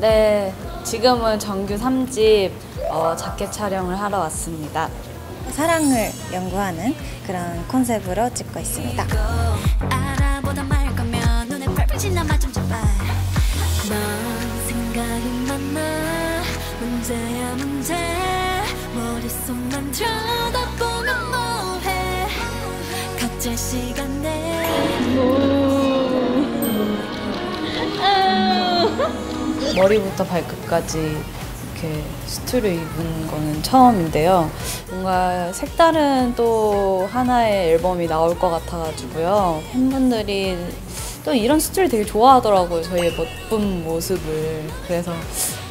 네, 지금은 정규 3집 어, 자켓 촬영을 하러 왔습니다. 사랑을 연구하는 그런 컨셉으로 찍고 있습니다. 머리부터 발끝까지 이렇게 수트를 입은 거는 처음인데요. 뭔가 색다른 또 하나의 앨범이 나올 것 같아가지고요. 팬분들이 또 이런 수트를 되게 좋아하더라고요. 저희의 멋쁜 모습을. 그래서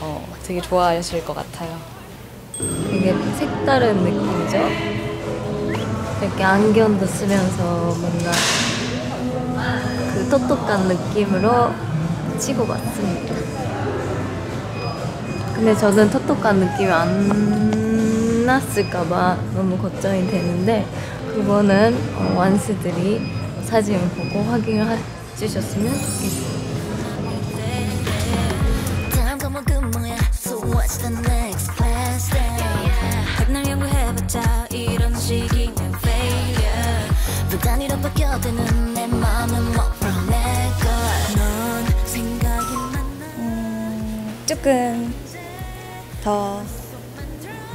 어, 되게 좋아하실 것 같아요. 되게 색다른 느낌이죠. 이렇게 안경도 쓰면서 뭔가 그 똑똑한 느낌으로 치고 왔습니다. 근데 저는 똑똑한 느낌이 안 났을까봐 너무 걱정이 되는데 그거는 어, 완스들이 사진을 보고 확인을 해주셨으면 좋겠습니다. 조금 더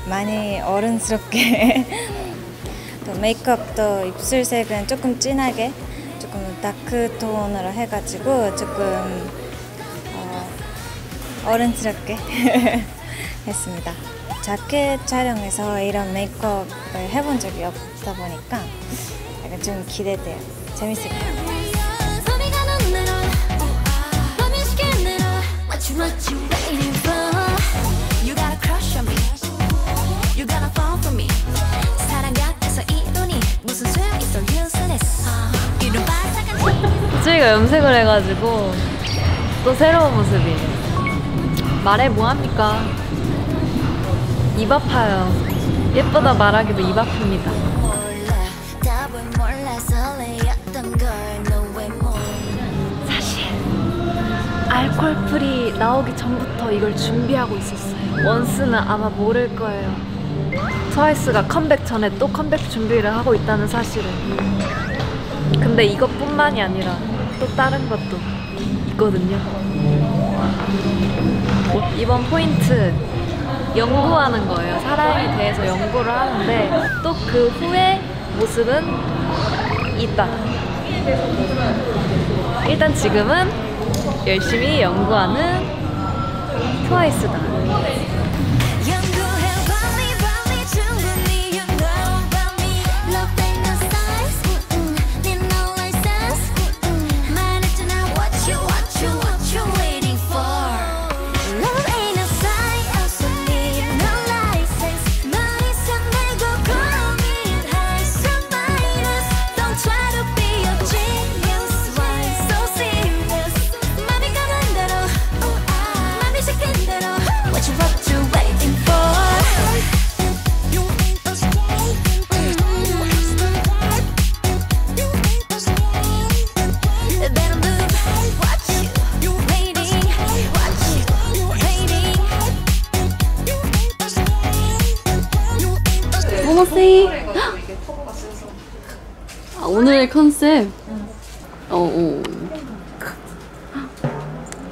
많이 어른스럽게 또 메이크업도 입술색은 조금 진하게 조금 다크 톤으로 해가지고 조금 어, 어른스럽게 했습니다. 자켓 촬영에서 이런 메이크업을 해본 적이 없다 보니까 약간 좀 기대돼요. 재밌을 것 같아요. 저희가 염색을 해가지고 또 새로운 모습이에요. 말해 뭐합니까? 입 아파요. 예쁘다 말하기도 입 아픕니다. 사실 Alcohol-Free 나오기 전부터 이걸 준비하고 있었어요. 원스는 아마 모를 거예요. 트와이스가 컴백 전에 또 컴백 준비를 하고 있다는 사실을. 근데 이것뿐만이 아니라 또 다른 것도 있거든요. 이번 포인트 연구하는 거예요. 사람에 대해서 연구를 하는데 또 그 후의 모습은 있다. 일단 지금은 열심히 연구하는 트와이스다. 어, 어.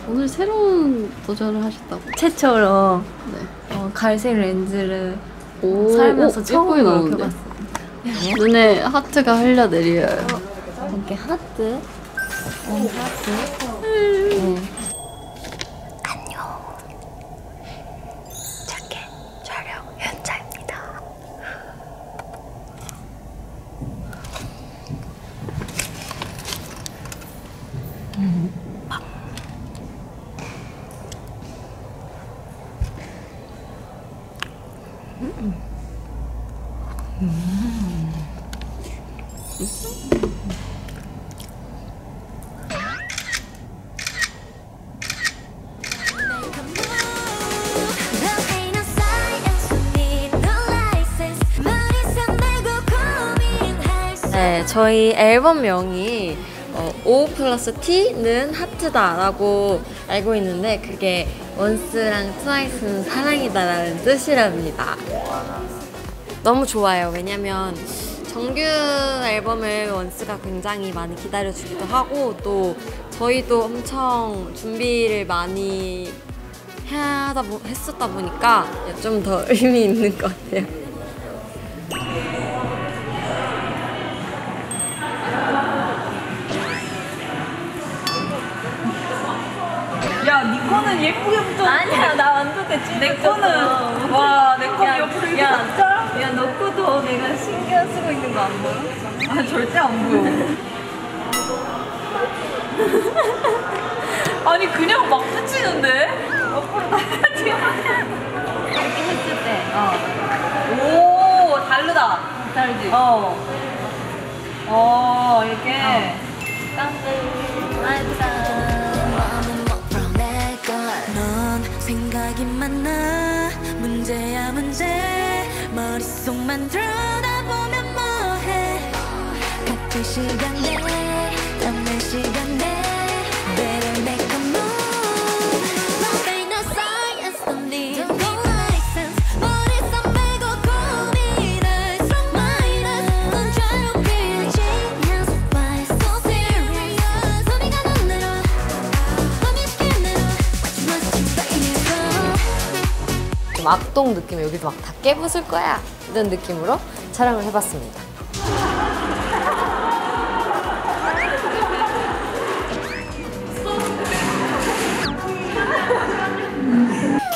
오늘 새로운 도전을 하셨다고 최초로 네. 어, 갈색 렌즈를 오, 살면서 오, 처음으로 나오는데 켜봤어요. 눈에 하트가 흘려내려요 이렇게 하트, 어, 하트. 네, 저희 앨범명이 어, O 플러스 T는 하트다라고 알고 있는데 그게 원스랑 트와이스는 사랑이다라는 뜻이랍니다. 너무 좋아요. 왜냐면 정규 앨범을 원스가 굉장히 많이 기다려주기도 하고 또 저희도 엄청 준비를 많이 하다 보, 했었다 보니까 좀 더 의미 있는 것 같아요. 예쁘게 붙였어. 아니야, 나 완전 대충 내 거는 와, 내 거는 옆으로 야, 야, 야, 너 거도 내가 신경 쓰고 있는 거 안 보여? 아, 절대 안 보여. 아니, 그냥 막 붙이는데? 옆으로 나야지. 이렇게 했을 때, 어. 오, 다르다. 다르지? 어. 어, 이렇게. 마음은 생각이 많아. 문제야 문제. 머릿속만 들여다보면 뭐해. 같은 시간에 악동 느낌 여기도 막 다 깨부술 거야 이런 느낌으로 촬영을 해봤습니다.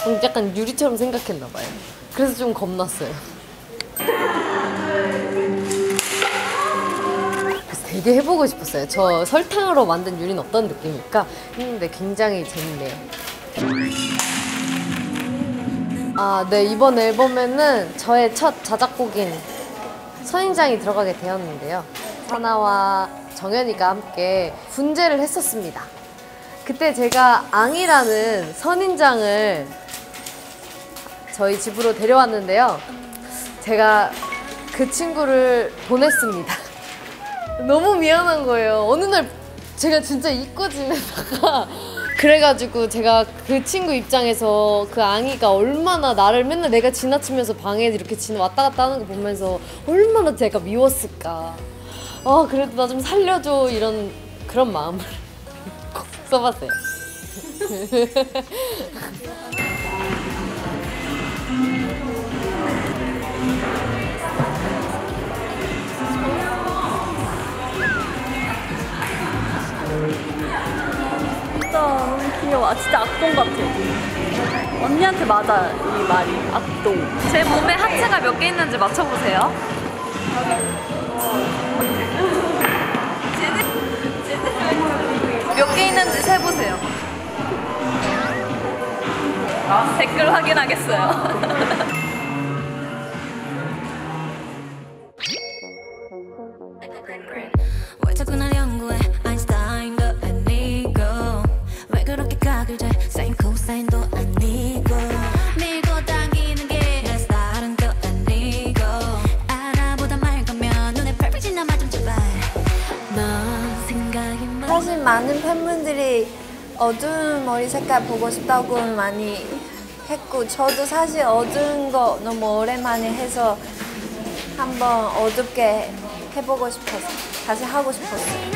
음, 약간 유리처럼 생각했나 봐요. 그래서 좀 겁났어요. 되게 해보고 싶었어요. 저 설탕으로 만든 유리는 어떤 느낌일까 했는데 굉장히 재밌네요. 아, 네. 이번 앨범에는 저의 첫 자작곡인 선인장이 들어가게 되었는데요. 사나와 정연이가 함께 분재를 했었습니다. 그때 제가 앙이라는 선인장을 저희 집으로 데려왔는데요. 제가 그 친구를 보냈습니다. 너무 미안한 거예요. 어느 날 제가 진짜 잊고 지내다가 그래가지고 제가 그 친구 입장에서 그 앙이가 얼마나 나를 맨날 내가 지나치면서 방에 이렇게 지나 왔다 갔다 하는 거 보면서 얼마나 제가 미웠을까. 아 그래도 나 좀 살려줘 이런 그런 마음을 꼭 써봤어요. 너무 귀여워. 진짜 악동 같아. 언니한테 맞아, 이 말이. 악동. 제 몸에 하체가 몇 개 있는지 맞춰보세요. 몇 개 있는지 세보세요. 댓글 확인하겠어요. 사실 많은 팬분들이 어두운 머리 색깔 보고 싶다고 많이 했고 저도 사실 어두운 거 너무 오랜만에 해서 한번 어둡게 해보고 싶어서 다시 하고 싶었어요.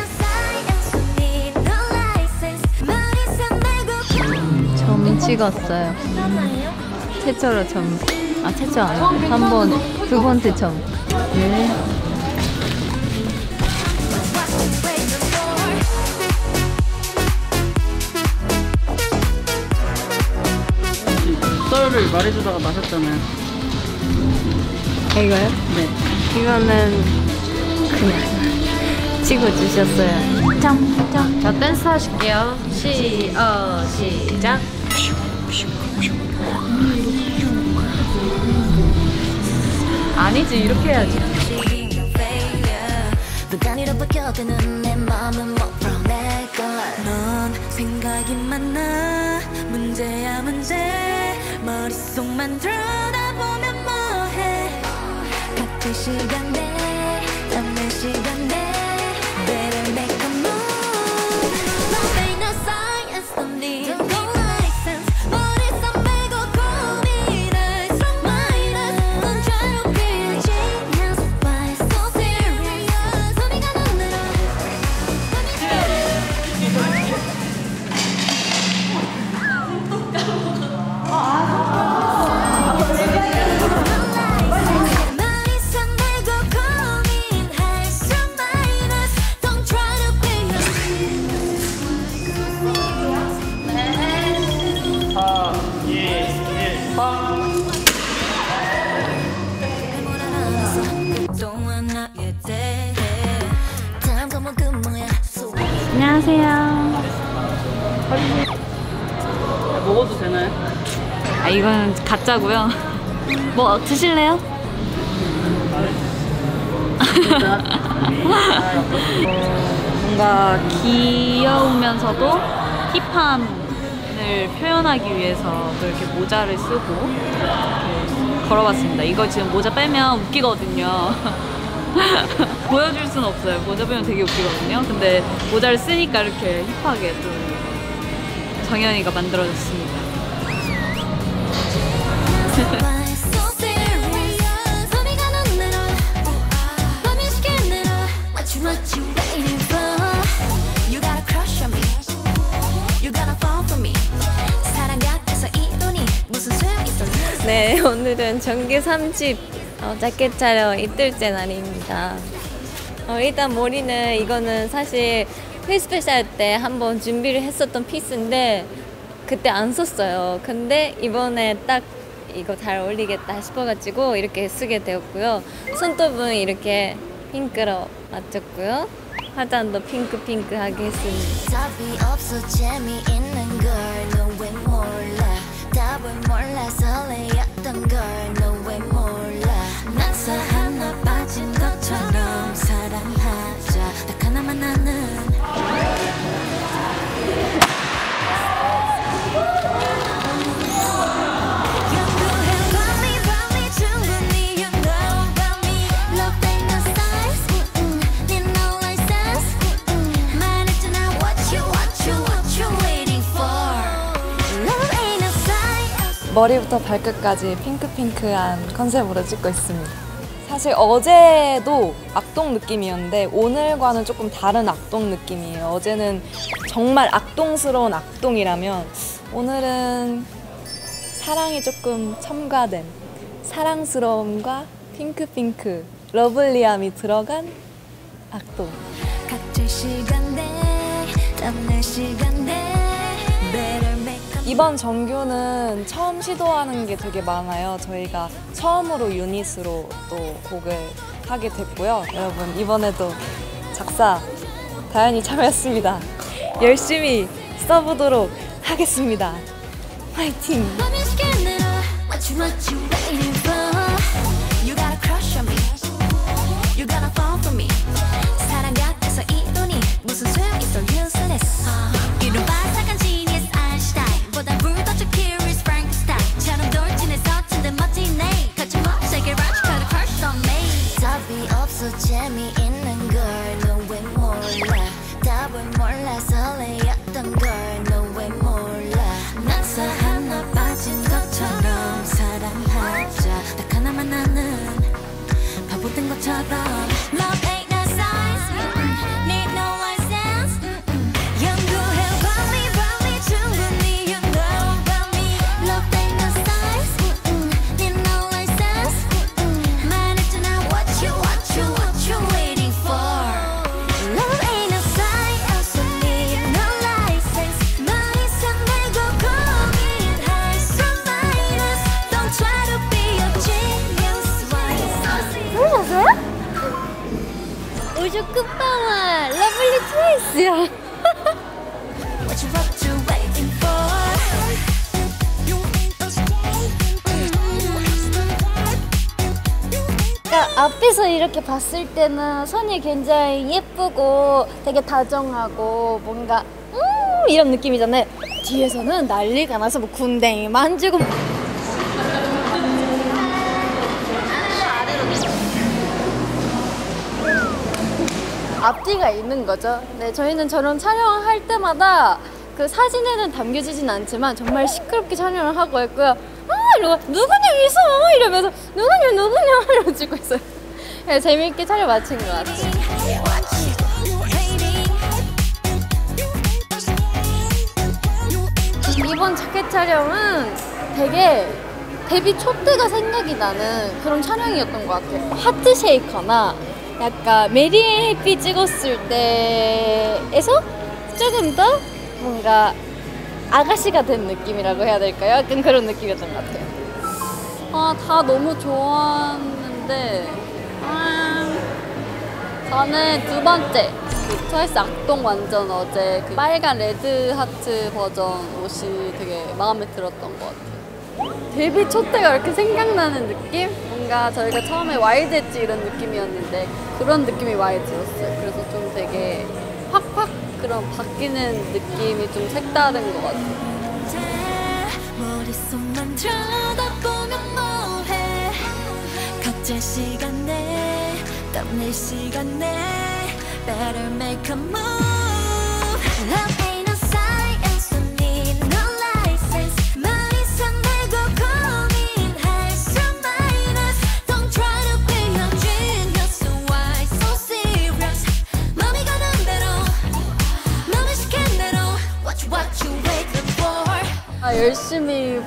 점 찍었어요. 최초로 점. 아 최초 아니고 한 번, 두 번째 점. 네. 썰을 말해주다가 마셨잖아요. 이거요? 네. 이거는 그냥 찍어주셨어요. 점, 점. 자 댄스 하실게요. 시, 어, 시작. 아니지, 이렇게 해야지. 내못 풀어낼 걸 넌 생각이 많아 문제야 문제 머릿속만 들여다보면 뭐해? 같은 시간에 안녕하세요. 먹어도 되나요? 아 이건 가짜고요. 뭐 드실래요? 아, 뭔가 귀여우면서도 힙한 함을 표현하기 위해서 또 이렇게 모자를 쓰고 이렇게 걸어봤습니다. 이거 지금 모자 빼면 웃기거든요. 보여줄 순 없어요. 모자 빼면 되게 웃기거든요. 근데 모자를 쓰니까 이렇게 힙하게 또 정연이가 만들어졌습니다. 네, 오늘은 정규 3집 어, 자켓 촬영 이틀째 날입니다. 어, 일단 머리는 이거는 사실 Feel Special 때 한번 준비를 했었던 piece인데 그때 안 썼어요. 근데 이번에 딱 이거 잘 어울리겠다 싶어가지고 이렇게 쓰게 되었고요. 손톱은 이렇게 핑크로 맞췄고요. 화장도 핑크핑크하게 했습니다. 답을 몰라 설레였던 걸너왜 몰라? 난서 하나 빠진 것처럼 사랑하자. 딱 하나만 나는 머리부터 발끝까지 핑크핑크한 컨셉으로 찍고 있습니다. 사실 어제도 악동 느낌이었는데 오늘과는 조금 다른 악동 느낌이에요. 어제는 정말 악동스러운 악동이라면 오늘은 사랑이 조금 첨가된 사랑스러움과 핑크핑크 lovely함이 들어간 악동. 각질 시간대 땀낼 시간대 이번 정규는 처음 시도하는 게 되게 많아요. 저희가 처음으로 유닛으로 또 곡을 하게 됐고요. 여러분 이번에도 작사 다현이 참여했습니다. 열심히 써보도록 하겠습니다. 화이팅! 사랑 같아서 이 돈이 무슨 소용 있어 useless 난서 하나 빠진 것처럼 사랑하자. 딱 하나만 나는 바보 된 것처럼 끝방울 lovely for 그러니까 앞에서 이렇게 봤을 때는 선이 굉장히 예쁘고 되게 다정하고 뭔가 음 이런 느낌이잖아요. 뒤에서는 난리가 나서 뭐 궁댕이 만지고 앞뒤가 있는 거죠. 네, 저희는 저런 촬영을 할 때마다 그 사진에는 담겨지진 않지만 정말 시끄럽게 촬영을 하고 있고요. 아, 이러고 누구냐 있어 이러면서 누구냐 누구냐 이러고 찍고 있어요. 네, 재미있게 촬영 마친 것 같아요. 이번 자켓 촬영은 되게 데뷔 초 때가 생각이 나는 그런 촬영이었던 것 같아요. 하트 쉐이커나 약간 Merry & Happy 찍었을 때에서 조금 더 뭔가 아가씨가 된 느낌이라고 해야 될까요? 약간 그런 느낌이었던 것 같아요. 아, 다 너무 좋았는데, 아, 저는 두 번째 그 트와이스 악동 완전 어제 그 빨간 red 하트 버전 옷이 되게 마음에 들었던 것 같아요. 데뷔 초 때가 이렇게 생각나는 느낌? 뭔가 저희가 처음에 wild edge 이런 느낌이었는데 그런 느낌이 많이 들었어요. 그래서 좀 되게 확확 그런 바뀌는 느낌이 좀 색다른 것 같아요.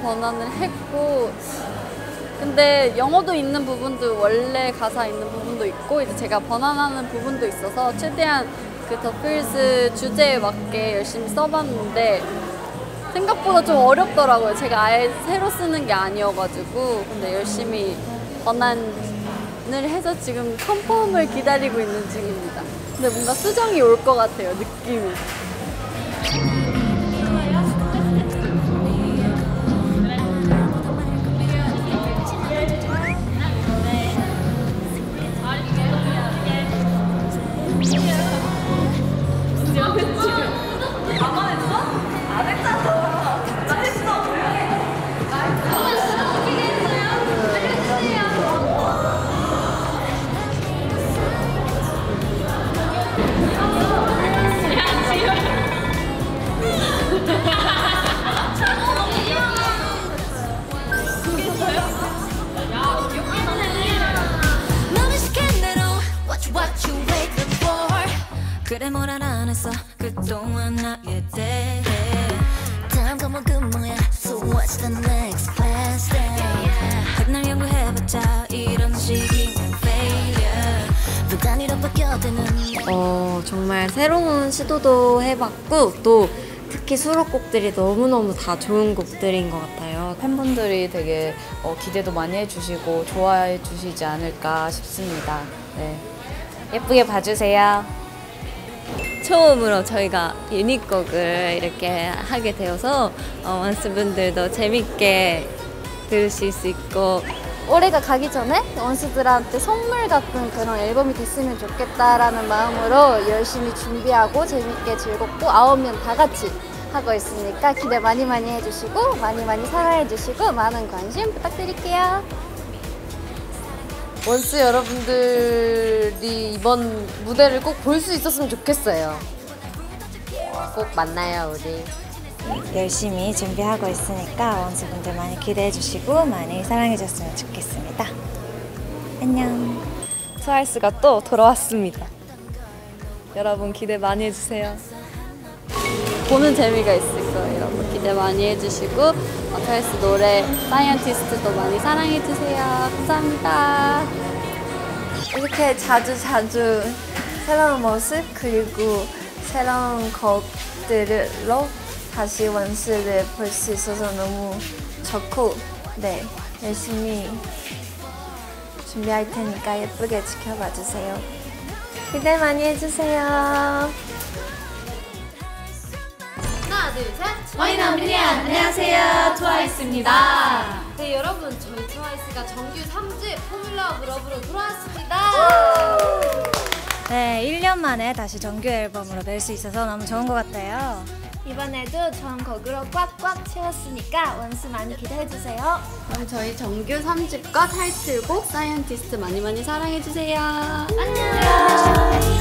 번안을 했고 근데 영어도 있는 부분도 원래 가사 있는 부분도 있고 이제 제가 번안하는 부분도 있어서 최대한 그 더필스 주제에 맞게 열심히 써봤는데 생각보다 좀 어렵더라고요. 제가 아예 새로 쓰는 게 아니어가지고 근데 열심히 번안을 해서 지금 컨펌을 기다리고 있는 중입니다. 근데 뭔가 수정이 올 것 같아요. 느낌이. 정말 새로운 시도도 해봤고 또 특히 수록곡들이 너무너무 다 좋은 곡들인 것 같아요. 팬분들이 되게 어, 기대도 많이 해주시고 좋아해 주시지 않을까 싶습니다. 네. 예쁘게 봐주세요. 처음으로 저희가 유닛곡을 이렇게 하게 되어서 어, 원스분들도 재밌게 들으실 수 있고 올해가 가기 전에 원수들한테 선물 같은 그런 앨범이 됐으면 좋겠다라는 마음으로 열심히 준비하고 재밌게 즐겁고 아홉 명 다 같이 하고 있으니까 기대 많이 많이 해주시고 많이 많이 사랑해 주시고 많은 관심 부탁드릴게요. 원스 여러분들이 이번 무대를 꼭 볼 수 있었으면 좋겠어요. 꼭 만나요, 우리. 열심히 준비하고 있으니까 원수분들 많이 기대해 주시고 많이 사랑해 주셨으면 좋겠습니다. 안녕. 트와이스가 또 돌아왔습니다. 여러분 기대 많이 해주세요. 보는 재미가 있을 거예요. 여러분 기대 많이 해주시고 어, 트와이스 노래 Scientist도 많이 사랑해 주세요. 감사합니다. 이렇게 자주 자주 새로운 모습 그리고 새로운 곡들로 다시 원스를 볼 수 있어서 너무 좋고 네 열심히 준비할 테니까 예쁘게 지켜봐 주세요. 기대 많이 해주세요. 하나 둘 셋. One in a million 안녕하세요 트와이스입니다. 네 여러분 저희 트와이스가 정규 3집 Formula of Love로 돌아왔습니다. 네, 1년 만에 다시 정규 앨범으로 낼 수 있어서 너무 좋은 것 같아요. 이번에도 좋은 곡으로 꽉꽉 채웠으니까 원스 많이 기대해주세요. 그럼 저희 정규 3집과 타이틀곡 사이언티스트 많이 많이 사랑해 주세요. 안녕.